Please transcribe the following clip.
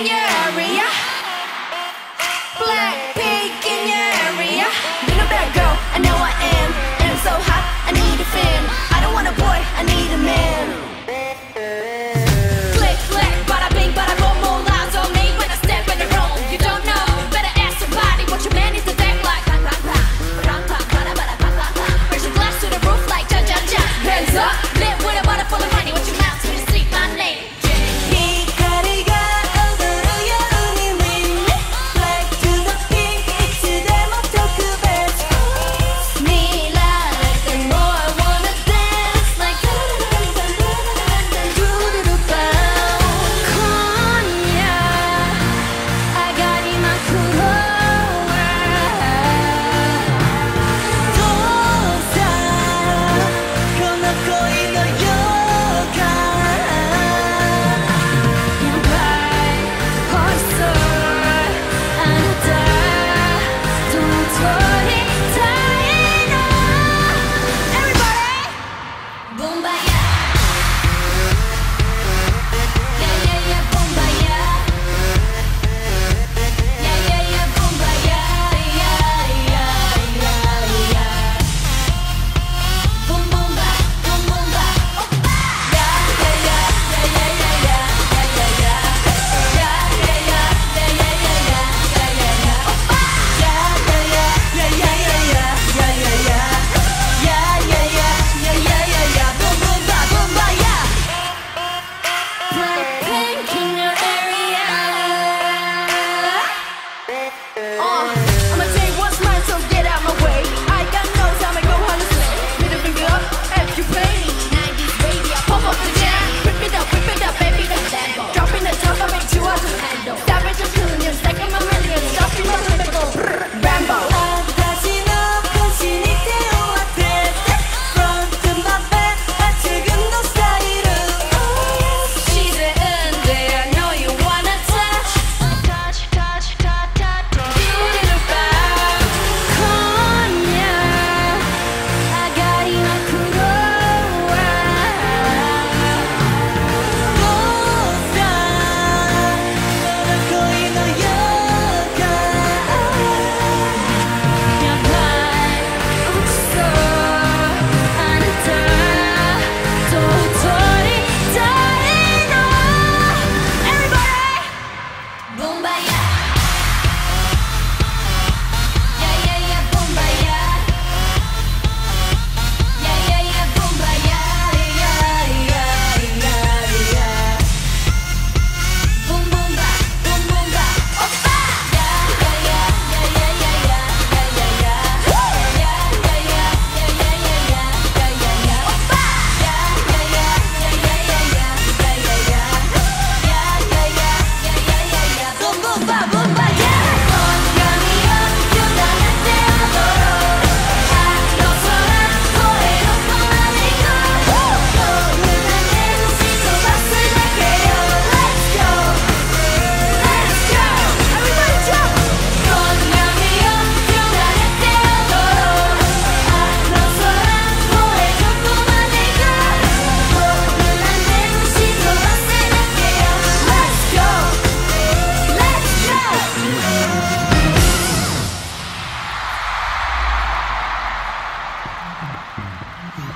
Yeah.